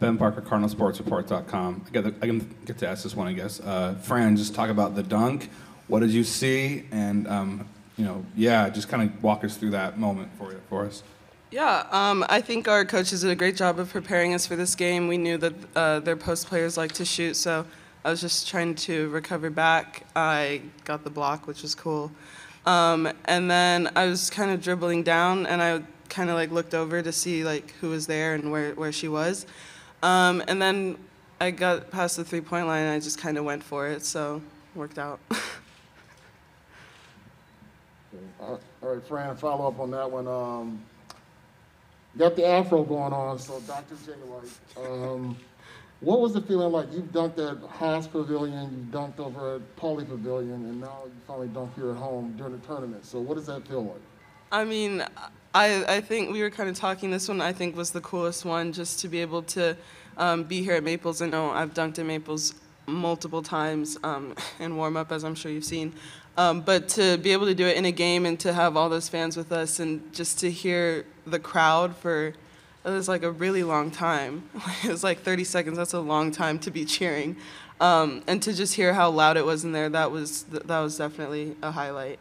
Ben Parker, CardinalSportsReport.com. I get, I can get to ask this one, I guess. Uh, Fran, just talk about the dunk. What did you see? And, um, you know, yeah, just kind of walk us through that moment for, you, for us. Yeah, um, I think our coaches did a great job of preparing us for this game. We knew that uh, their post players like to shoot, so I was just trying to recover back. I got the block, which was cool. Um, and then I was kind of dribbling down, and I kind of like looked over to see like who was there and where, where she was. Um, and then I got past the three point line, and I just kind of went for it, so worked out. All right, Fran, follow up on that one. Um, got the afro going on, so Dr. J. White, um, what was the feeling like? You've dunked at Haas Pavilion, you've dunked over at Pauley Pavilion, and now you finally dunk here at home during the tournament. So what does that feel like? I mean, I, I think we were kind of talking. This one I think was the coolest one, just to be able to um, be here at Maples. I know I've dunked at Maples multiple times um, in warm up, as I'm sure you've seen. Um, but to be able to do it in a game and to have all those fans with us and just to hear the crowd for it was like a really long time. It was like 30 seconds. That's a long time to be cheering, um, and to just hear how loud it was in there. That was that was definitely a highlight.